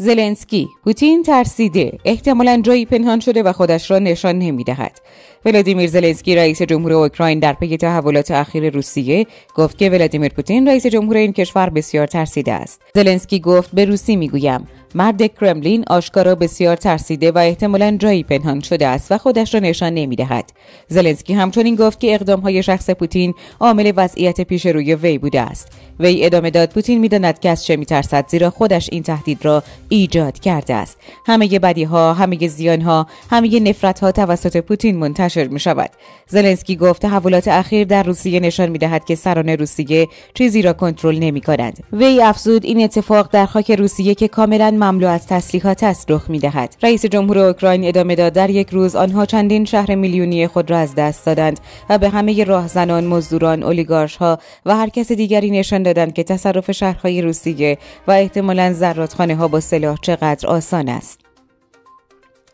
زلنسکی پوتین ترسیده. احتمالا جایی پنهان شده و خودش را نشان نمی‌دهد. ولادیمیر زلنسکی رئیس جمهور اوکراین در پی تحولات اخیر روسیه گفت که ولادیمیر پوتین رئیس جمهور این کشور بسیار ترسیده است. زلنسکی گفت به روسی می‌گویم. مرد کرملین آشکارا بسیار ترسیده و احتمالا جایی پنهان شده است و خودش را نشان نمی‌دهد. زلنسکی همچنین گفت که اقدام های شخص پوتین عامل وضعیت پیش روی وی بوده است. وی ادامه داد پوتین می‌داند که از چه میترسد زیرا خودش این تهدید را ایجاد کرده است. همه بدی ها همه زیان ها همه نفرت ها توسط پوتین منتشر می شود زلنسکی گفت تحولات اخیر در روسیه نشان می دهد که سران روسیه چیزی را کنترل نمی کنند وی افزود این اتفاق در خاک روسیه که کاملا مملو از تسلیحات است رخ می دهد رئیس جمهور اوکراین ادامه داد در یک روز آنها چندین شهر میلیونی خود را از دست دادند و به همه راهزنان مزدوران اولیگارش ها و هر کس دیگری نشان دادند که تصرف شهرهای روسیه و احتمالا زرادخانه ها با سلاح چقدر آسان است.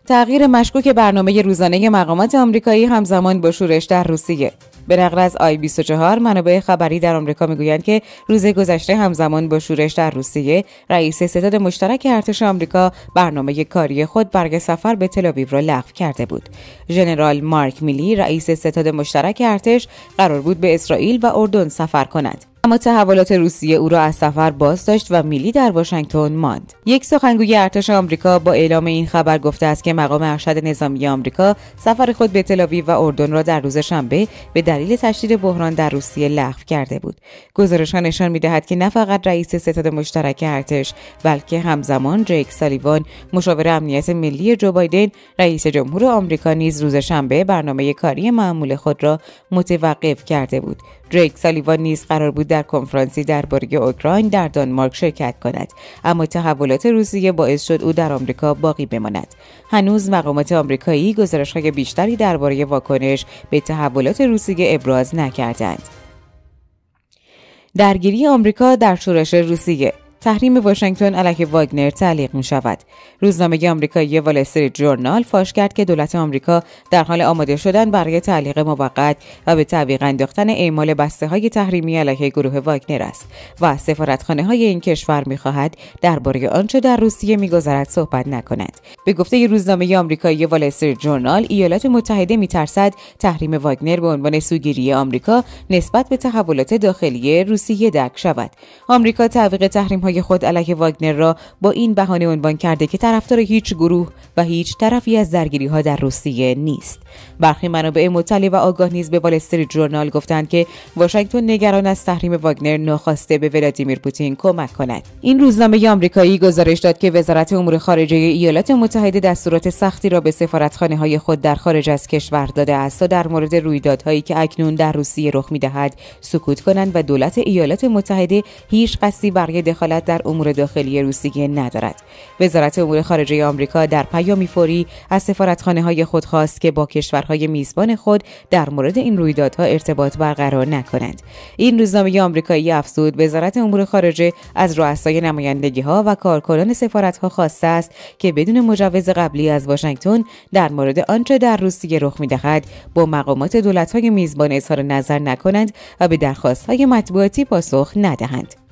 تغییر مشکوک برنامه روزانه مقامات آمریکایی همزمان با شورش در روسیه. به نقل از آی 24 منابع خبری در آمریکا می‌گویند که روز گذشته همزمان با شورش در روسیه رئیس ستاد مشترک ارتش آمریکا برنامه کاری خود برگ سفر به تل را لغو کرده بود. ژنرال مارک میلی رئیس ستاد مشترک ارتش قرار بود به اسرائیل و اردن سفر کند. اما تحولات روسیه او را از سفر باز داشت و میلی در واشنگتن ماند. یک سخنگوی ارتش آمریکا با اعلام این خبر گفته است که مقام ارشد نظامی آمریکا سفر خود به تلاویو و اردن را در روز شنبه به دلیل تشدید بحران در روسیه لغو کرده بود. گزارش نشان می‌دهد که نه فقط رئیس ستاد مشترک ارتش بلکه همزمان جیک سالیوان مشاور امنیت ملی جو بایدن رئیس جمهور آمریکا نیز روز شنبه برنامه کاری معمول خود را متوقف کرده بود. دریک سالیوان نیز قرار بود در کنفرانسی درباره اوکراین در دانمارک شرکت کند. اما تحولات روسیه باعث شد او در آمریکا باقی بماند. هنوز مقامات آمریکایی گزارشهای بیشتری درباره واکنش به تحولات روسیه ابراز نکردند. درگیری آمریکا در شورش روسیه. تحریم واشنگتن علیه واگنر تعلیق می شود. روزنامه آمریکایی وال استریت جورنال فاش کرد که دولت آمریکا در حال آماده شدن برای تعلیق موقت و به تعویق انداختن اعمال بسته های تحریمی علیه گروه واگنر است و سفارتخانه های این کشور می خواهد درباره آنچه در روسیه میگذرد صحبت نکند. به گفته روزنامه آمریکایی وال استریت جورنال ایالات متحده میترسد تحریم واگنر به عنوان سوگیری آمریکا نسبت به تحولات داخلی روسیه درک شود. آمریکا تعویق تحریم های خود علیه واگنر را با این بهانه عنوان کرده که طرفدار هیچ گروه و هیچ طرفی از درگیری ها در روسیه نیست. برخی منابع مطلع و آگاه نیز به وال جورنال گفتند که واشنگتن نگران از تحریم واگنر ناخواسته به ولادیمیر پوتین کمک کند. این روزنامه آمریکایی گزارش داد که وزارت امور خارجه ایالات متحده دستورات سختی را به سفارتخانه های خود در خارج از کشور داده است تا در مورد رویدادهایی که اکنون در روسیه رخ می‌دهد سکوت کنند و دولت ایالات متحده هیچ قصدی برای دخالت در امور داخلی روسیه ندارد. وزارت امور خارجه آمریکا در پیامی فوری از سفارتخانه های خود خواست که با کشورهای میزبان خود در مورد این رویدادها ارتباط برقرار نکنند. این روزنامه آمریکایی افزود وزارت امور خارجه از رؤسای نمایندگی ها و کارکنان سفارت ها خواسته است که بدون مجوز قبلی از واشنگتن در مورد آنچه در روسیه رخ می‌دهد با مقامات دولت های میزبان اظهار نظر نکنند و به درخواست های مطبوعاتی پاسخ ندهند.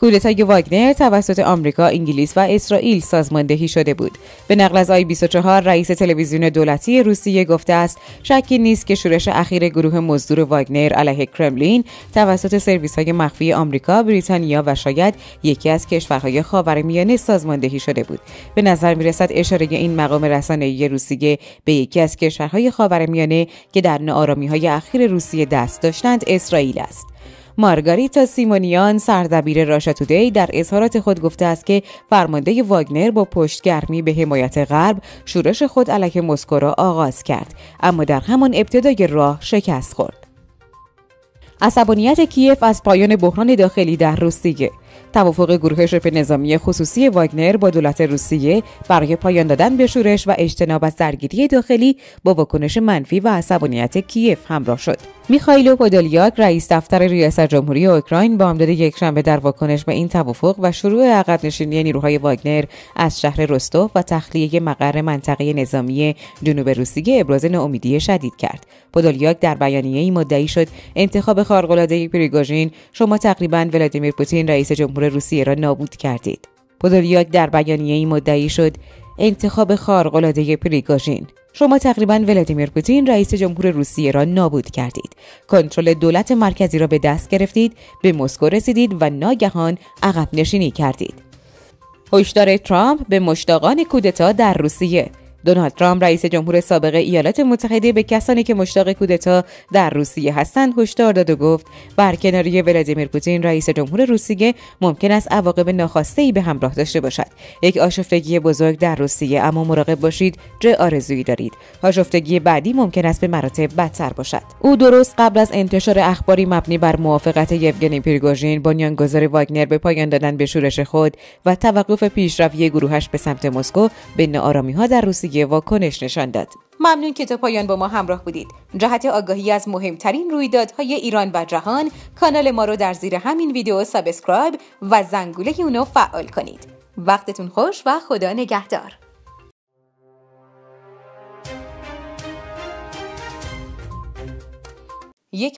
کودتای واگنر توسط آمریکا، انگلیس و اسرائیل سازماندهی شده بود. به نقل از آی 24 رئیس تلویزیون دولتی روسیه گفته است شکی نیست که شورش اخیر گروه مزدور واگنر علیه کرملین توسط سرویس های مخفی آمریکا، بریتانیا و شاید یکی از کشورهای خاورمیانه سازماندهی شده بود. به نظر می رسد اشاره این مقام رسانه‌ای روسیه به یکی از کشورهای خاورمیانه که در ناآرامی های اخیر روسیه دست داشتند اسرائیل است. مارگاریتا سیمونیان سردبیر راشا تودی در اظهارات خود گفته است که فرمانده واگنر با پشتگرمی به حمایت غرب شورش خود علیه مسکو را آغاز کرد اما در همان ابتدای راه شکست خورد عصبانیت کیف از پایان بحران داخلی در روسیه توافق گروه شبه نظامی خصوصی واگنر با دولت روسیه برای پایان دادن به شورش و اجتناب از درگیری داخلی با واکنش منفی و عصبانیت کیف همراه شد. میخائیلو پودلیاک رئیس دفتر ریاست جمهوری اوکراین با امداد یکشنبه در واکنش به این توافق و شروع عقب نشینی نیروهای واگنر از شهر رستوف و تخلیه مقر منطقه نظامی جنوب روسیه ابراز ناامیدی شدید کرد. پودلیاک در بیانیه‌ای مدعی شد انتخاب خارق‌العاده پریگوژین شما تقریبا ولادیمیر پوتین رئیس جمهور روسیه را نابود کردید. پودولیاک در بیانیه ای مدعی شد انتخاب خارق‌العاده پریگاژین شما تقریبا ولادیمیر پوتین رئیس جمهور روسیه را نابود کردید. کنترل دولت مرکزی را به دست گرفتید به مسکو رسیدید و ناگهان عقب نشینی کردید. هشدار ترامپ به مشتاقان کودتا در روسیه. دونالد ترامپ رئیس جمهور سابق ایالات متحده به کسانی که مشتاق کودتا در روسیه هستند هشدار داد و گفت برکناری ولادیمیر پوتین رئیس جمهور روسیه ممکن است عواقب ناخواسته ای به همراه داشته باشد. یک آشفتگی بزرگ در روسیه اما مراقب باشید چه آرزویی دارید. آشفتگی بعدی ممکن است به مراتب بدتر باشد. او درست قبل از انتشار اخباری مبنی بر موافقت یوگنی پریگوژین بنیانگذار واگنر به پایان دادن به شورش خود و توقف پیشروی گروهش به سمت مسکو به ناآرامی ها در روسیه واکنش نشان داد. ممنون که تا پایان با ما همراه بودید. جهت آگاهی از مهمترین رویدادهای ایران و جهان کانال ما رو در زیر همین ویدیو سابسکرایب و زنگوله اونو فعال کنید. وقتتون خوش و خدا نگهدار.